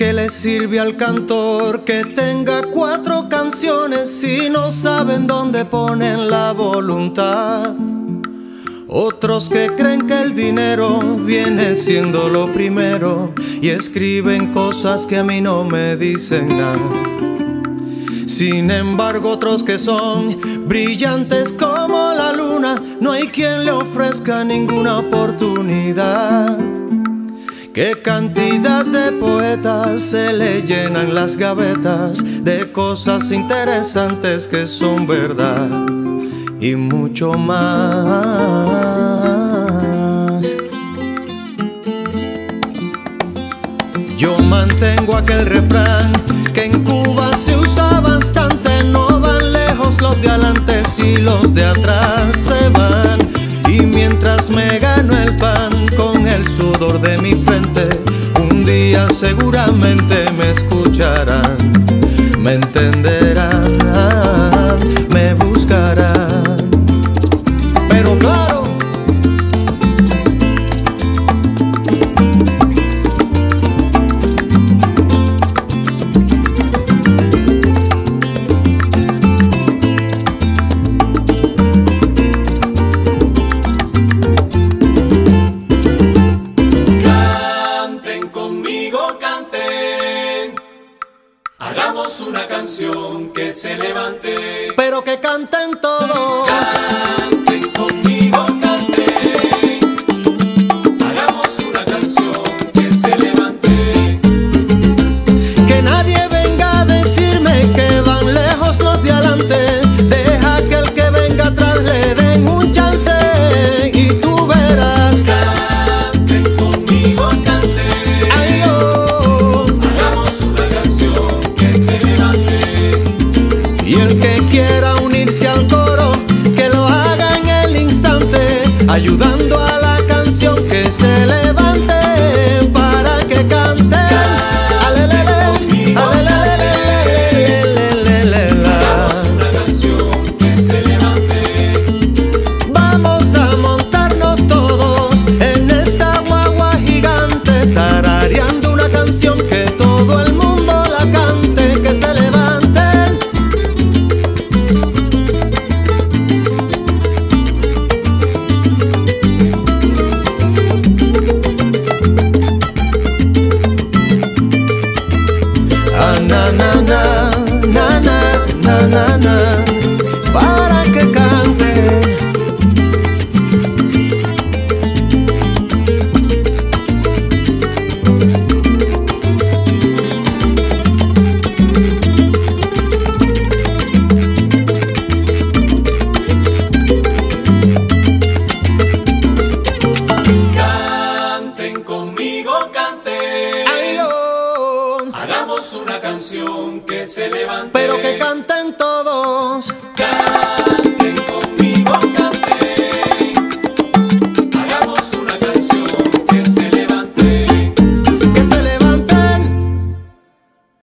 qué le sirve al cantor que tenga cuatro canciones si no saben dónde ponen la voluntad? Otros que creen que el dinero viene siendo lo primero y escriben cosas que a mí no me dicen nada. Sin embargo, otros que son brillantes como la luna, no hay quien le ofrezca ninguna oportunidad. Qué cantidad de poetas se le llenan las gavetas de cosas interesantes que son verdad y mucho más. Yo mantengo aquel refrán que en Cuba se usa bastante, no van lejos los de adelante y los de atrás seguramente me escucharán, me entenderán, conmigo, canten. Hagamos una canción que se levante. pero que canten todos. Quiera unirse al coro, que lo haga en el instante, ayudando que se levanten, pero que canten todos. Can